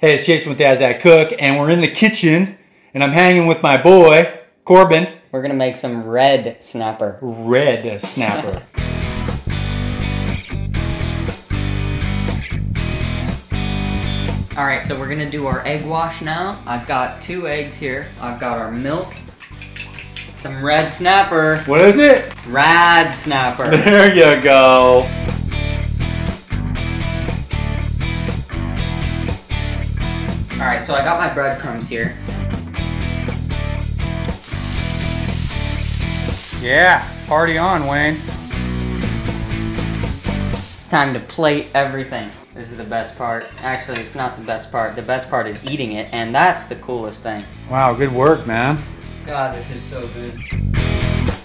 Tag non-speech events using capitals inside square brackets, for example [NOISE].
Hey, it's Jason with Dads That Cook, and we're in the kitchen, and I'm hanging with my boy, Corbin. We're gonna make some red snapper. Red Snapper. [LAUGHS] All right, so we're gonna do our egg wash now. I've got two eggs here. I've got our milk, some red snapper, what is it? rad snapper. [LAUGHS] There you go. Right, so I got my breadcrumbs here. Yeah, party on, Wayne. It's time to plate everything. This is the best part. Actually, it's not the best part. The best part is eating it, and that's the coolest thing. Wow, good work, man. God, this is so good.